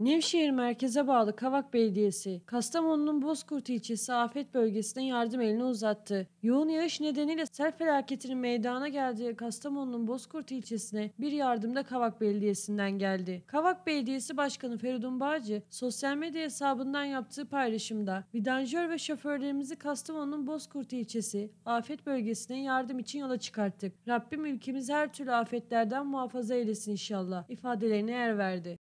Nevşehir merkeze bağlı Kavak Belediyesi, Kastamonu'nun Bozkurt ilçesi afet bölgesine yardım elini uzattı. Yoğun yağış nedeniyle sel felaketinin meydana geldiği Kastamonu'nun Bozkurt ilçesine bir yardım da Kavak Belediyesi'nden geldi. Kavak Belediyesi Başkanı Feridun Bağcı, sosyal medya hesabından yaptığı paylaşımda, vidanjör ve şoförlerimizi Kastamonu'nun Bozkurt ilçesi afet bölgesine yardım için yola çıkarttık. Rabbim ülkemizi her türlü afetlerden muhafaza eylesin inşallah ifadelerini yer verdi.